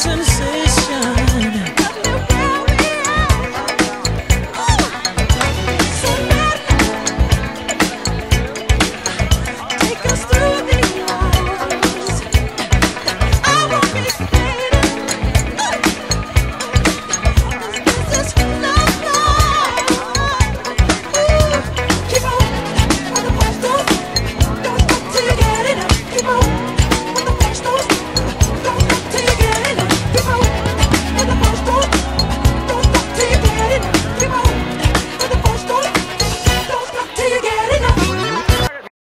sincere.